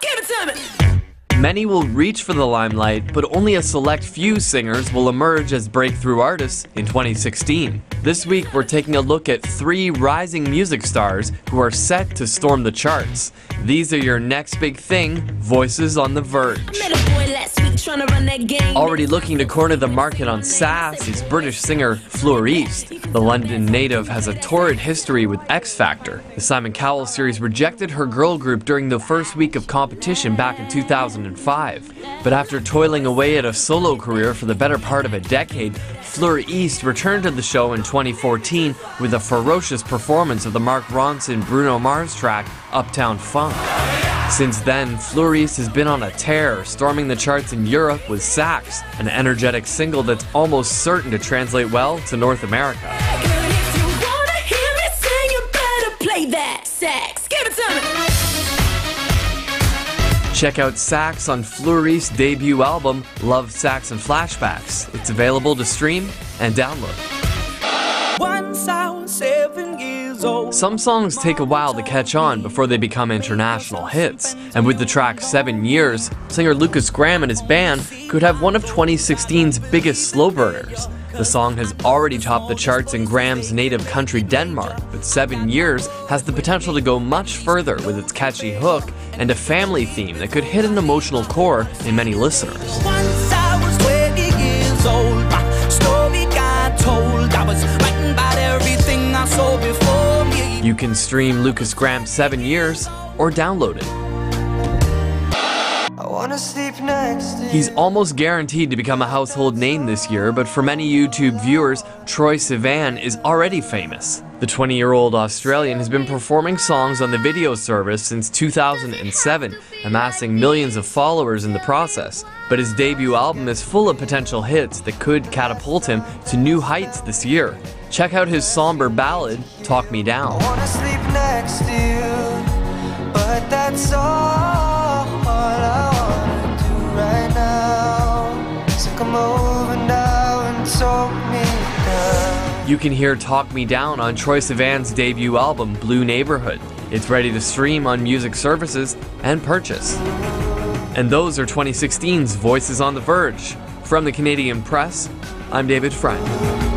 Give it to me. Many will reach for the limelight, but only a select few singers will emerge as breakthrough artists in 2016. This week, we're taking a look at three rising music stars who are set to storm the charts. These are your next big thing voices on the verge. Met a boy last week trying to run that game. Already looking to corner the market on sass is British singer Fleur East. The London native has a torrid history with X Factor. The Simon Cowell series rejected her girl group during the first week of competition back in 2005. But after toiling away at a solo career for the better part of a decade, Fleur East returned to the show in 2014 with a ferocious performance of the Mark Ronson Bruno Mars track Uptown Funk. Since then, Fleur has been on a tear, storming the charts in Europe with Sax, an energetic single that's almost certain to translate well to North America. Girl, if you wanna hear me sing, you better play that sax. Give it to me. Check out Sax on Fleur debut album, Love, Sax, and Flashbacks. It's available to stream and download. Some songs take a while to catch on before they become international hits, and with the track Seven Years, singer Lukas Graham and his band could have one of 2016's biggest slow burners. The song has already topped the charts in Graham's native country Denmark, but Seven Years has the potential to go much further with its catchy hook and a family theme that could hit an emotional core in many listeners. Can stream Lukas Graham's Seven Years or download it. I wanna sleep next to He's almost guaranteed to become a household name this year, but for many YouTube viewers, Troye Sivan is already famous. The 20 year old Australian has been performing songs on the video service since 2007, amassing millions of followers in the process. But his debut album is full of potential hits that could catapult him to new heights this year. Check out his somber ballad, Talk Me Down. Wanna sleep next to you, but that's all I wanna do right now. So come over now and talk me down. You can hear Talk Me Down on Troye Sivan's debut album, Blue Neighborhood. It's ready to stream on music services and purchase. And those are 2016's Voices on the Verge. From the Canadian Press, I'm David Friend.